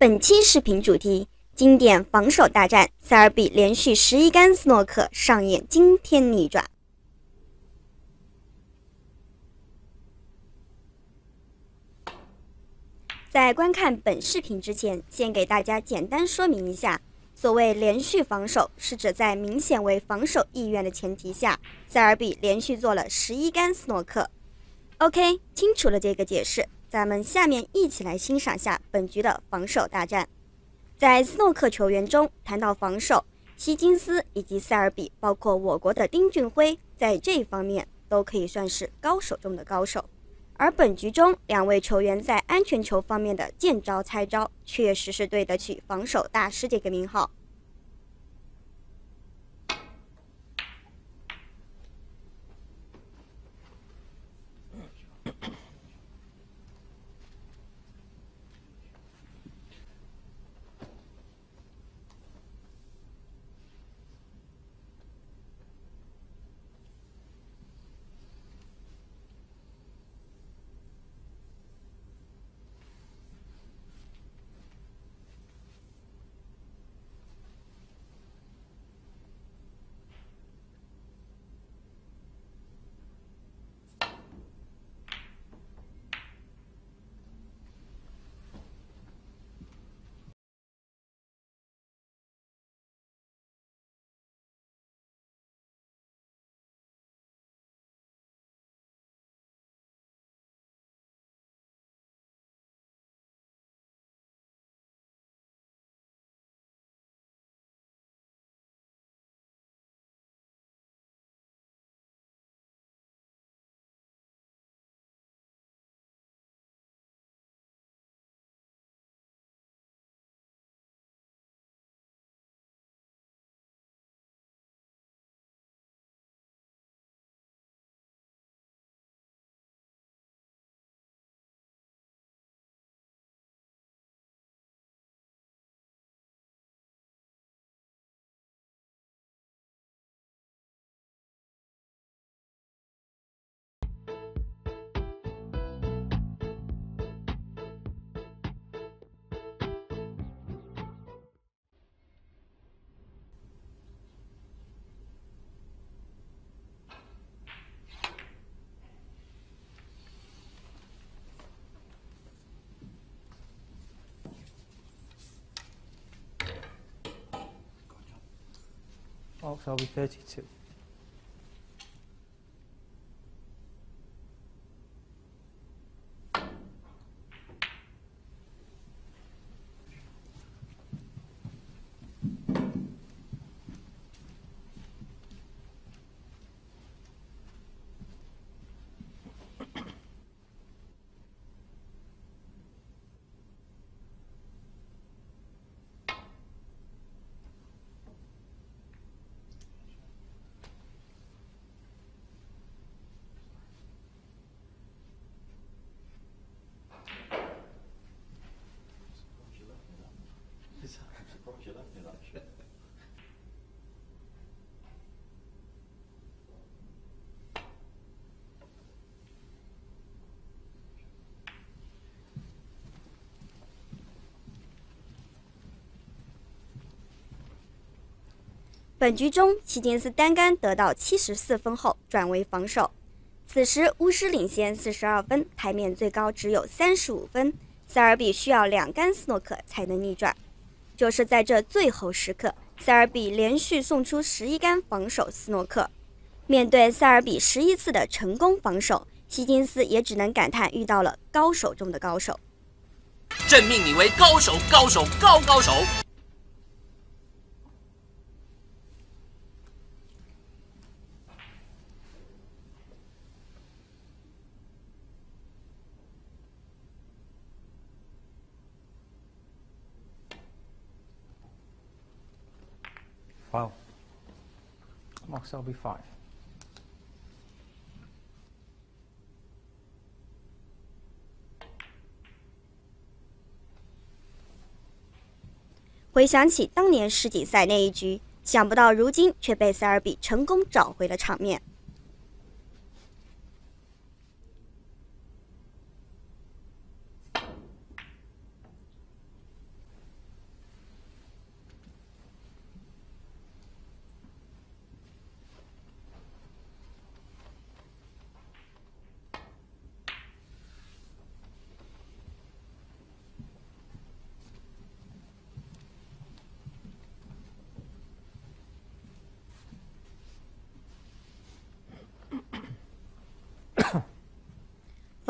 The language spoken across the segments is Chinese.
本期视频主题：经典防守大战，塞尔比连续十一杆斯诺克上演惊天逆转。在观看本视频之前，先给大家简单说明一下，所谓连续防守，是指在明显为防守意愿的前提下，塞尔比连续做了十一杆斯诺克。OK，清楚了这个解释。咱们下面一起来欣赏下本局的防守大战。在斯诺克球员中，谈到防守，希金斯以及塞尔比，包括我国的丁俊晖，在这一方面都可以算是高手中的高手。而本局中两位球员在安全球方面的见招拆招，确实是对得起防守大师这个名号。October 32. 本局中，希金斯单杆得到七十四分后转为防守。此时巫师领先四十二分，台面最高只有三十五分，塞尔比需要两杆斯诺克才能逆转。就是在这最后时刻，塞尔比连续送出十一杆防守斯诺克。面对塞尔比十一次的成功防守，希金斯也只能感叹遇到了高手中的高手。朕命你为高手，高手，高高手。Wow. 回想起当年世锦赛那一局，想不到如今却被塞尔比成功找回了场面。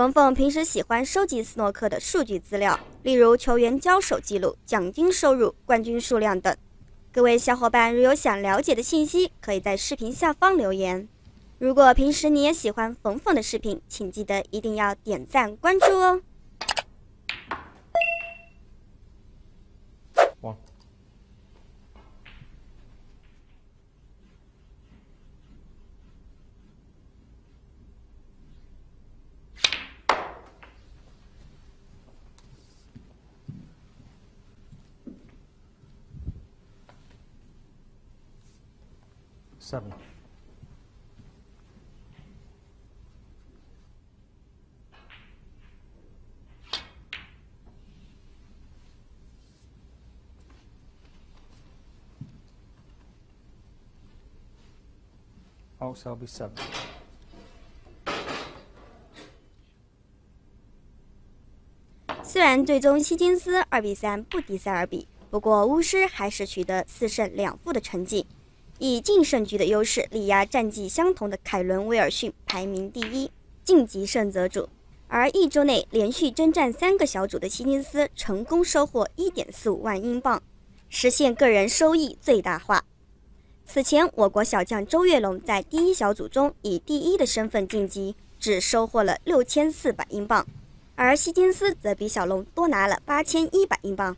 冯冯平时喜欢收集斯诺克的数据资料，例如球员交手记录、奖金收入、冠军数量等。各位小伙伴，如有想了解的信息，可以在视频下方留言。如果平时你也喜欢冯冯的视频，请记得一定要点赞关注哦。Seven. Also, I'll be seven. 虽然最终希金斯二比三不敌塞尔比，不过巫师还是取得四胜两负的成绩，以净胜局的优势力压战绩相同的凯伦威尔逊，排名第一，晋级胜则主。而一周内连续征战三个小组的希金斯，成功收获一点四五万英镑，实现个人收益最大化。此前，我国小将周跃龙在第一小组中以第一的身份晋级，只收获了六千四百英镑。而希金斯则比小龙多拿了八千一百英镑。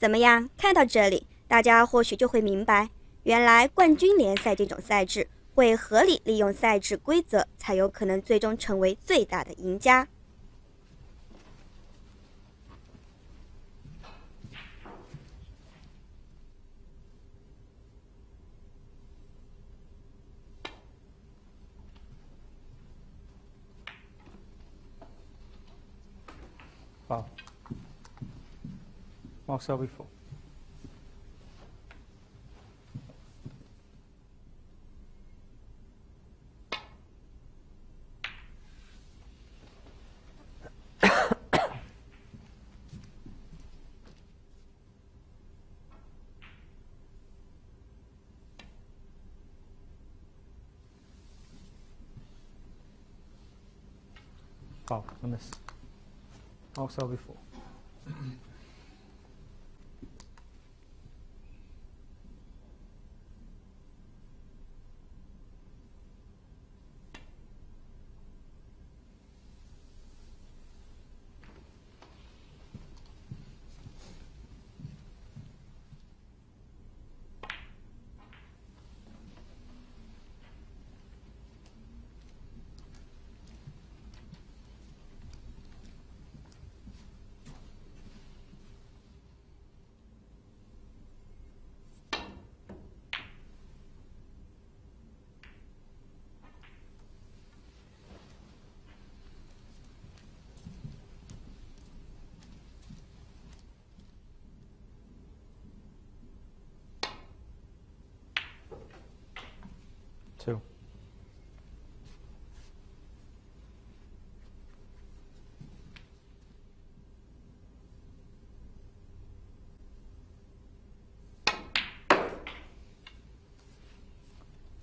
怎么样？看到这里，大家或许就会明白，原来冠军联赛这种赛制会合理利用赛制规则，才有可能最终成为最大的赢家。Wow. Also, I'll Oh, I missed. Oh, sorry, before.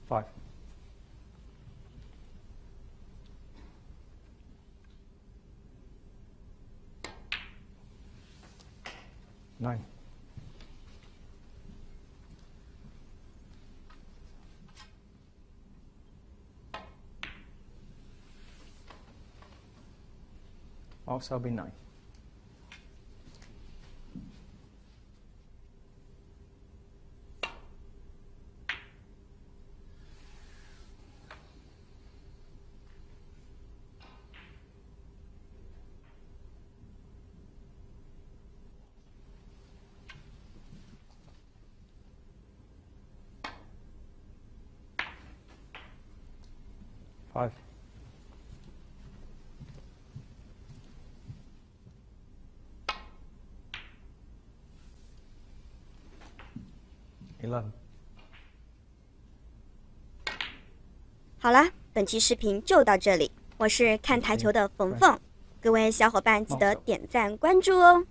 Five. Nine. Also, be nine. Five. Eleven. 好啦，本期视频就到这里，我是看台球的冯冯，各位小伙伴记得点赞关注哦。